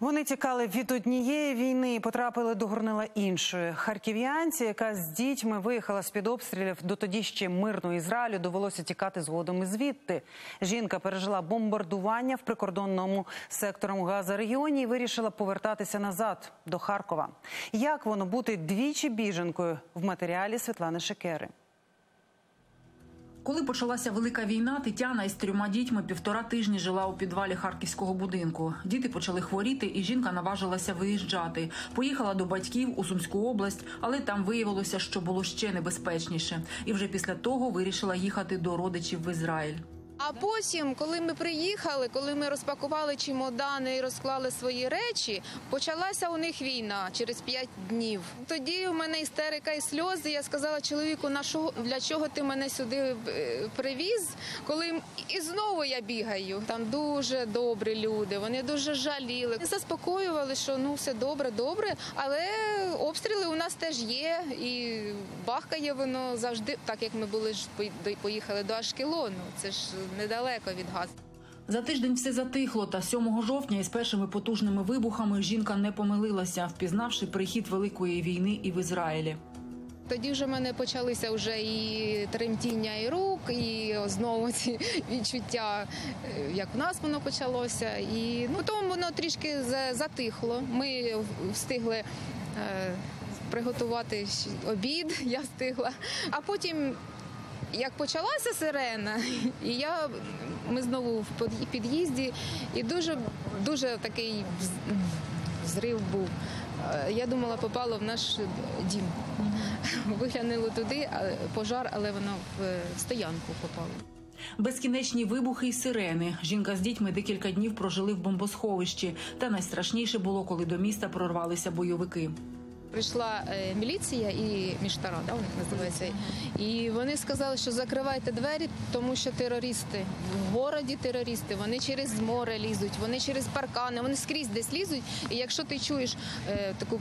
Вони тікали від однієї війни і потрапили до горнила іншої. Харків'янці, яка з дітьми виїхала з під обстрілів до тоді ще мирного Ізраїлю, довелося тікати згодом звідти. Жінка пережила бомбардування в прикордонному сектором Газа регіоні і вирішила повертатися назад до Харкова. Як воно бути двічі біженкою в матеріалі Світлани Шекери? Коли почалася велика війна, Тетяна із трьома дітьми півтора тижні жила у підвалі харківського будинку. Діти почали хворіти, і жінка наважилася виїжджати. Поїхала до батьків у Сумську область, але там виявилося, що було ще небезпечніше. І вже після того вирішила їхати до родичів в Ізраїль. А потім, коли ми приїхали, коли ми розпакували чемодани і розклали свої речі, почалася у них війна через п'ять днів. Тоді у мене істерика і сльози. Я сказала чоловіку, на для чого ти мене сюди е, привіз, коли і знову я бігаю. Там дуже добрі люди, вони дуже жаліли. Заспокоювали, що ну все добре, добре, але обстріли у нас теж є, і бахкає воно завжди, так як ми були ж поїхали до Ашкелону. Це ж недалеко від газу. За тиждень все затихло. Та 7 жовтня із першими потужними вибухами жінка не помилилася, впізнавши прихід великої війни і в Ізраїлі. Тоді вже в мене почалися вже і тремтіння і рук, і знову ці відчуття, е, як в нас воно почалося. І ну тому воно трішки за- затихло. Ми встигли. е, Приготувати обід, я встигла. А потім, як почалася сирена, і я ми знову в під'ї- під'їзді, і дуже дуже такий вз- взрив був. Е, Я думала, попало в наш дім. Виглянули туди, пожар, але воно в е, стоянку попало. Безкінечні вибухи й сирени. Жінка з дітьми декілька днів прожили в бомбосховищі. Та найстрашніше було, коли до міста прорвалися бойовики. Прийшла е, міліція і міштара, да, у них називається. І вони сказали, що закривайте двері, тому що терористи в городі терористи, вони через море лізуть, вони через паркани, вони скрізь десь лізуть. І якщо ти чуєш е, таку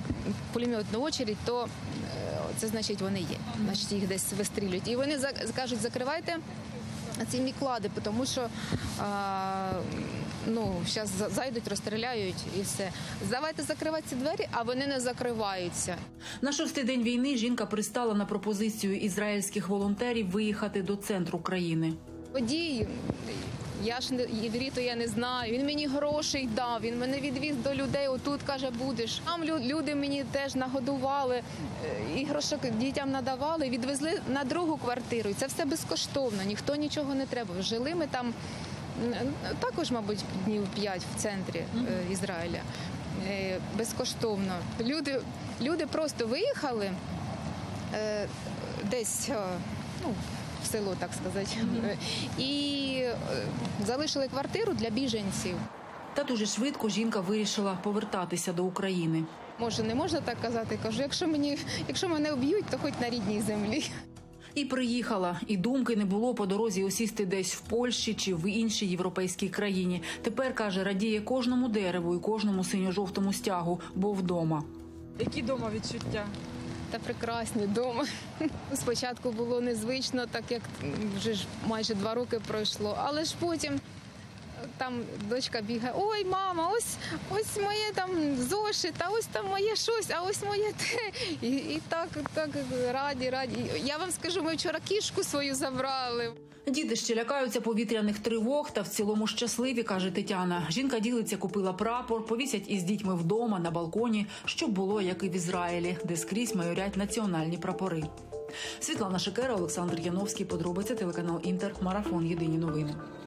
пулеметну очередь, то е, це значить вони є. Значить їх десь вистрілюють. І вони кажуть, закривайте ці міклади, тому що а, ну, зараз зайдуть, розстріляють і все. Давайте закривати ці двері, а вони не закриваються. На шостий день війни жінка пристала на пропозицію ізраїльських волонтерів виїхати до центру країни. Водій, я ж не євріту я не знаю. Він мені грошей дав, він мене відвіз до людей. Отут каже, будеш. Там люди мені теж нагодували, е, іграшок дітям надавали, відвезли на другу квартиру. І це все безкоштовно, ніхто нічого не треба. Жили ми там також, мабуть, днів п'ять в центрі е, Ізраїля. Е, Безкоштовно. Люди, люди просто виїхали е, десь ну, в село, так сказати, і залишили квартиру для біженців. Та дуже швидко жінка вирішила повертатися до України. Може, не можна так казати. Кажу, якщо мені, якщо мене вб'ють, то хоч на рідній землі. І приїхала, і думки не було по дорозі осісти десь в Польщі чи в іншій європейській країні. Тепер каже, радіє кожному дереву і кожному синьо-жовтому стягу, бо вдома. Які дома відчуття? Та прекрасні вдома. Спочатку було незвично, так як вже ж майже два роки пройшло, але ж потім. Там дочка бігає, ой, мама, ось ось моє там зошит, а ось там моє щось, а ось моє те. І, і так, так раді, раді. Я вам скажу, ми вчора кішку свою забрали. Діти ще лякаються повітряних тривог та в цілому щасливі, каже Тетяна. Жінка ділиться, купила прапор, повісять із дітьми вдома на балконі, щоб було як і в Ізраїлі, де скрізь майорять національні прапори. Світлана Шекера, Олександр Яновський. Подробиці телеканал Інтер. Марафон. Єдині новини.